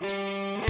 Música